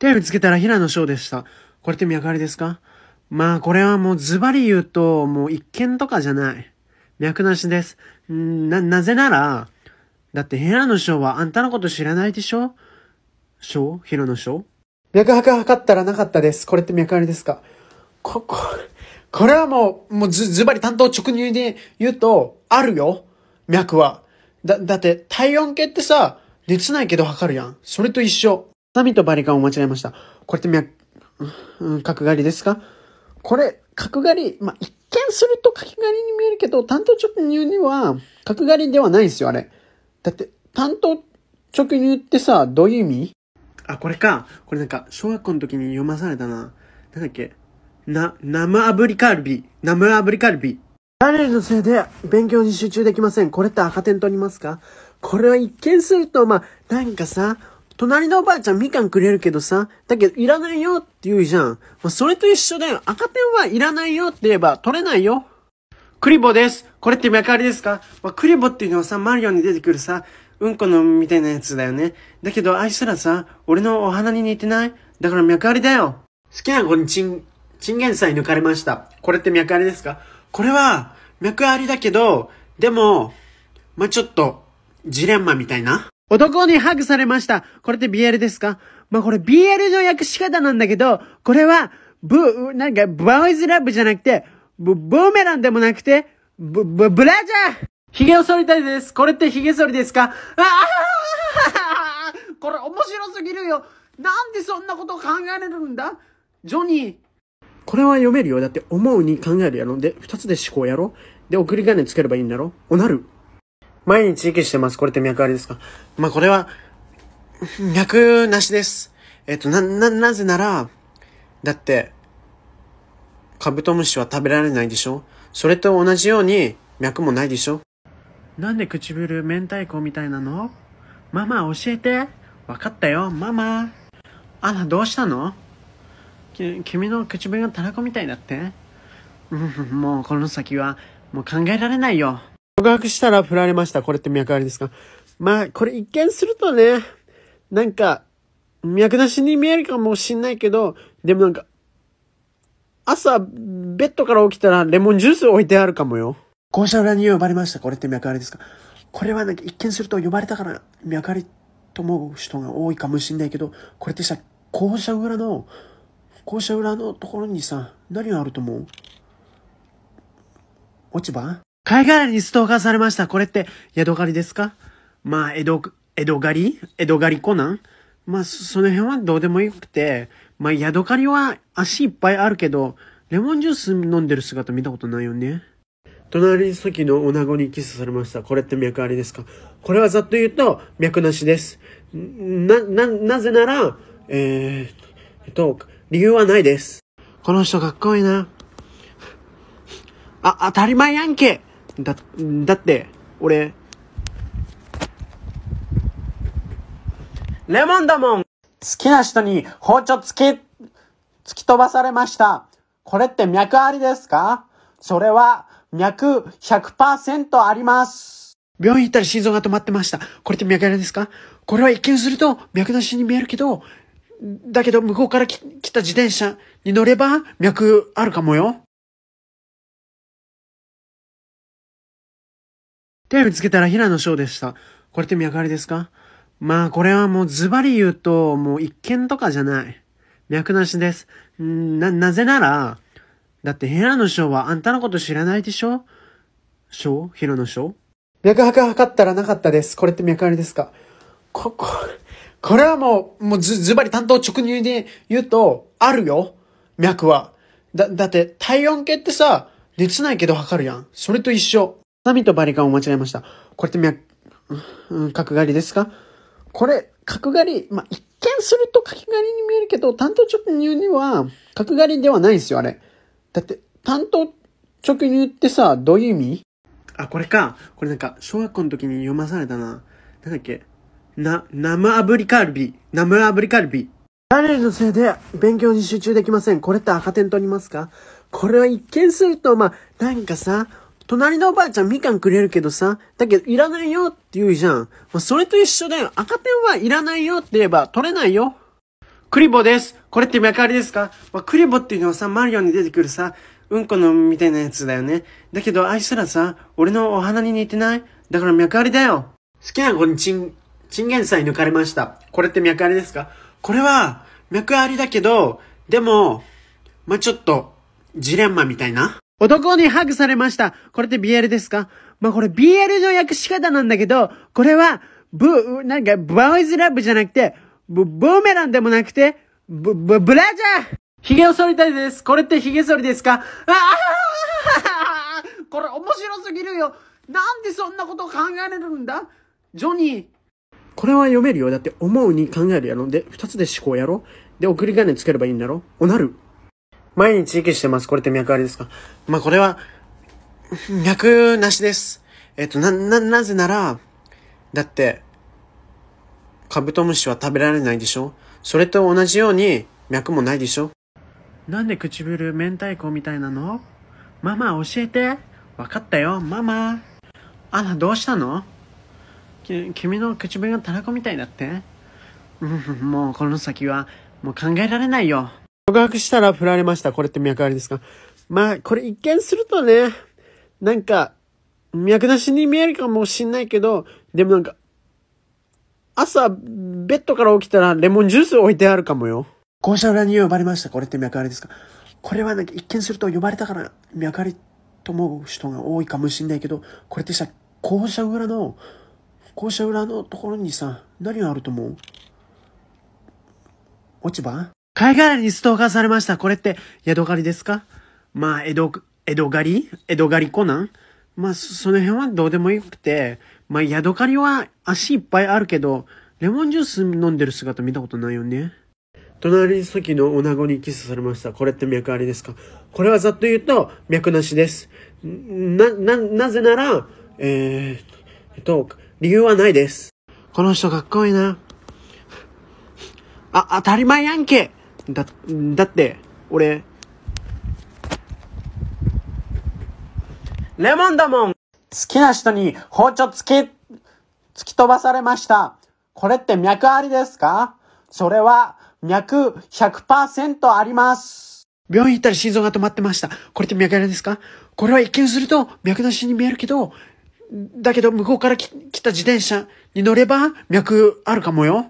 テレビつけたら平野翔でした。これって脈ありですか？まあこれはもうズバリ言うと、もう一見とかじゃない。脈なしです。な、なぜなら、だって平野翔はあんたのこと知らないでしょ？翔平野翔脈拍測ったらなかったです。これって脈ありですか？こ、こ、これはもう、もうず、ずばり担当直入で言うと、あるよ。脈は。だ、だって体温計ってさ、熱ないけど測るやん。それと一緒。サミとバリカンを間違えました。これって脈、うん、角刈りですか？これ、角刈り、まあ、一見すると角刈りに見えるけど、担当直入には角刈りではないんですよ、あれ。だって、担当直入ってさ、どういう意味？あ、これか。これなんか、小学校の時に読まされたな。なんだっけ。な、生炙りカルビ。生炙りカルビ。誰のせいで勉強に集中できません。これって赤点取りますか？これは一見すると、まあ、なんかさ、隣のおばあちゃんみかんくれるけどさ、だけどいらないよって言うじゃん。まあ、それと一緒だよ。赤点はいらないよって言えば取れないよ。クリボです。これって脈ありですか、まあ、クリボっていうのはさ、マリオに出てくるさ、うんこのみたいなやつだよね。だけどあいつらさ、俺のお花に似てない？だから脈ありだよ。好きな子にチン、チンゲン菜抜かれました。これって脈ありですか？これは、脈ありだけど、でも、まあ、ちょっと、ジレンマみたいな？男にハグされました。これって BL ですか？まあ、これ BL の訳し方なんだけど、これは、ブ、なんか、ボーイズラブじゃなくて、ブ、ブーメランでもなくて、ブ、ブ、ブラジャー髭を剃りたいです。これって髭剃りですか？ああこれ面白すぎるよ。なんでそんなことを考えられるんだ？ジョニー。これは読めるよ。だって思うに考えるやろ。で、二つで思考やろ。で、送り金つければいいんだろ。おなる。毎日息してます。これって脈ありですか？まあ、これは、脈なしです。えっと、な、な、なぜなら、だって、カブトムシは食べられないでしょ？それと同じように、脈もないでしょ？なんで唇明太子みたいなの？ママ教えて。わかったよ、ママ。あら、どうしたの？君の唇がたらこみたいだってうんもうこの先は、もう考えられないよ。告白したら振られました。これって脈ありですか？まあ、これ一見するとね、なんか、脈なしに見えるかもしんないけど、でもなんか、朝、ベッドから起きたらレモンジュース置いてあるかもよ。校舎裏に呼ばれました。これって脈ありですかこれはなんか一見すると呼ばれたから脈ありと思う人が多いかもしんないけど、これってさ、校舎裏の、校舎裏のところにさ、何があると思う？落ち葉？貝殻にストーカーされました。これって、ヤドカリですか？まあ、江戸、江戸狩り？江戸狩りコナン？まあ、その辺はどうでもよくて、まあ、ヤドカリは足いっぱいあるけど、レモンジュース飲んでる姿見たことないよね。隣先の女子にキスされました。これって脈ありですか？これはざっと言うと、脈なしです。な、な、なぜなら、えー、えと、理由はないです。この人かっこいいな。あ、当たり前やんけだ、だって、俺、レモンだもん好きな人に包丁突き、突き飛ばされました。これって脈ありですか？それは脈100%あります。病院行ったら心臓が止まってました。これって脈ありですか？これは一見すると脈なしに見えるけど、だけど向こうから来た自転車に乗れば脈あるかもよ。テレビつけたら平野翔でした。これって脈ありですか？まあこれはもうズバリ言うと、もう一見とかじゃない。脈なしです。んな、なぜなら、だって平野翔はあんたのこと知らないでしょ？翔平野翔脈拍測ったらなかったです。これって脈ありですか？こ、こ、これはもう、もうず、ずばり担当直入で言うと、あるよ。脈は。だ、だって体温計ってさ、熱ないけど測るやん。それと一緒。サミとバリカンを間違えました。これって脈、うん、角刈りですか？これ、角刈り、まあ、一見すると角刈りに見えるけど、担当直入には角刈りではないんですよ、あれ。だって、担当直入ってさ、どういう意味？あ、これか。これなんか、小学校の時に読まされたな。なんだっけ？な、生炙りカルビ。生炙りカルビ。誰のせいで勉強に集中できません？これって赤点取りますか？これは一見すると、まあ、なんかさ、隣のおばあちゃんみかんくれるけどさ、だけどいらないよって言うじゃん。まあ、それと一緒だよ。赤点はいらないよって言えば取れないよ。クリボです。これって脈ありですか、まあ、クリボっていうのはさ、マリオに出てくるさ、うんこのみたいなやつだよね。だけど、あいつらさ、俺のお花に似てない？だから脈ありだよ。好きな子にチン、チンゲン菜抜かれました。これって脈ありですか？これは、脈ありだけど、でも、まあ、ちょっと、ジレンマみたいな？男にハグされました。これって BL ですか？まあ、これ BL の訳し方なんだけど、これは、ブ、なんか、ボーイズラブじゃなくて、ブ、ブーメランでもなくて、ブ、ブ、ブラジャー髭を剃りたいです。これって髭剃りですか？ああこれ面白すぎるよ。なんでそんなことを考えれるんだ？ジョニー。これは読めるよ。だって思うに考えるやろ。で、二つで思考やろ。で、送り金つければいいんだろ。おなる。毎日息してます。これって脈ありですか？まあ、これは、脈なしです。えっと、な、な、なぜなら、だって、カブトムシは食べられないでしょ？それと同じように、脈もないでしょ？なんで唇明太子みたいなの？ママ教えて。わかったよ、ママ。あら、どうしたの？君の唇がたらこみたいだってもうこの先は、もう考えられないよ。告白したら振られました。これって脈ありですか？まあ、これ一見するとね、なんか、脈なしに見えるかもしんないけど、でもなんか、朝、ベッドから起きたらレモンジュース置いてあるかもよ。校舎裏に呼ばれました。これって脈ありですか？これはなんか一見すると呼ばれたから脈ありと思う人が多いかもしんないけど、これってさ、校舎裏の、校舎裏のところにさ、何があると思う？落ち葉？海外にストーカーされました。これって、宿狩りですか？まあ、江戸、江戸狩り？江戸狩りコナン？まあ、その辺はどうでもよくて、まあ、宿狩りは足いっぱいあるけど、レモンジュース飲んでる姿見たことないよね。隣先の女子にキスされました。これって脈ありですか？これはざっと言うと、脈なしです。な、な、なぜなら、えー、えと、理由はないです。この人かっこいいな。あ、当たり前やんけだ、だって、俺、レモンだもん好きな人に包丁突き、突き飛ばされました。これって脈ありですか？それは、脈100%あります。病院行ったら心臓が止まってました。これって脈ありですか？これは一見すると脈なしに見えるけど、だけど向こうから来た自転車に乗れば脈あるかもよ。